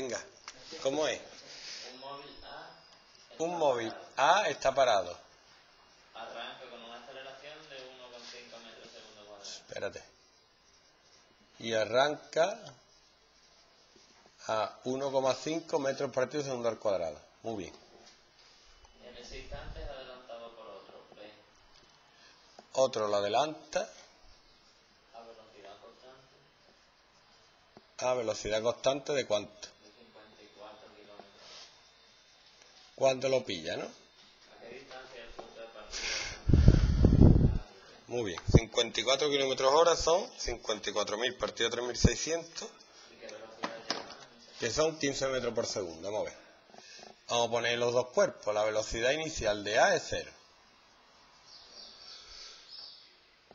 Venga, ¿cómo es? Un móvil A. está Un móvil parado. A está parado. Arranca con una aceleración de 1,5 metros segundo cuadrado. Espérate. Y arranca a 1,5 metros partido segundo al cuadrado. Muy bien. En ese instante es adelantado por otro. B. Otro lo adelanta A velocidad constante a velocidad constante de cuánto. de 54 kilómetros. Cuando lo pilla, ¿no? Muy bien. 54 kilómetros hora son 54.000 partido 3.600, ¿Y qué velocidad llega? que son 15 metros por segundo. Vamos a ver. Vamos a poner los dos cuerpos. La velocidad inicial de A es 0.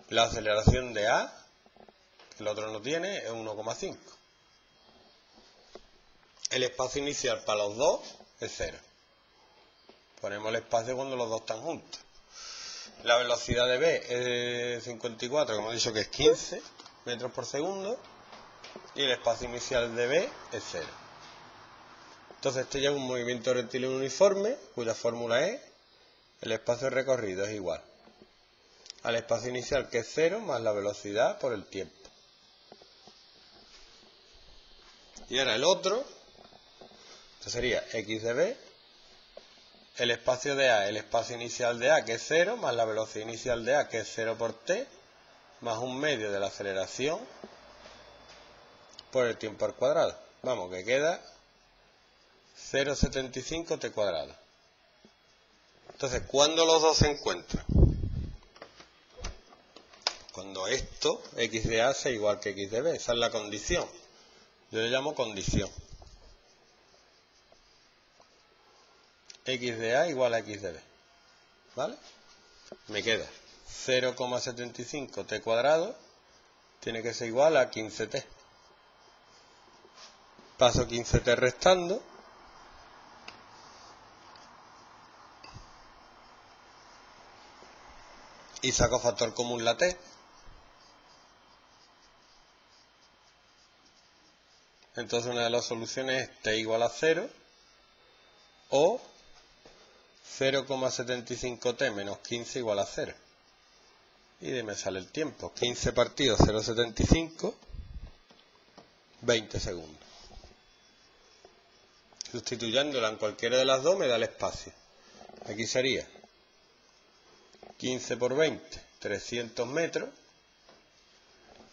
La aceleración de A, que el otro no tiene, es 1,5. El espacio inicial para los dos es 0. Ponemos el espacio cuando los dos están juntos. La velocidad de B es 54, como he dicho que es 15 metros por segundo. Y el espacio inicial de B es 0. Entonces este ya es un movimiento rectilíneo uniforme, cuya fórmula es el espacio recorrido es igual al espacio inicial que es 0 más la velocidad por el tiempo. Y ahora el otro, esto sería x de b, el espacio de A, el espacio inicial de A que es 0 más la velocidad inicial de A que es 0 por t, más un medio de la aceleración por el tiempo al cuadrado. Vamos, que queda 0,75 t cuadrado. Entonces, ¿cuándo los dos se encuentran? Cuando esto, x de a, sea igual que x de b. Esa es la condición. Yo le llamo condición. X de a igual a x de b. ¿Vale? Me queda 0,75 t cuadrado tiene que ser igual a 15t. Paso 15t restando. Y saco factor común la t. Entonces una de las soluciones es t igual a 0 o 0,75t menos 15 igual a 0. Y de me sale el tiempo. 15 partido 0,75, 20 segundos. Sustituyéndola en cualquiera de las dos me da el espacio. Aquí sería 15 por 20, 300 metros.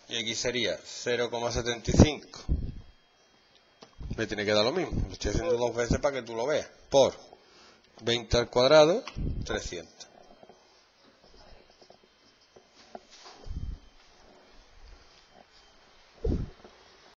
Y aquí sería 0,75. Me tiene que dar lo mismo. Lo estoy haciendo dos veces para que tú lo veas. Por 20 al cuadrado, 300.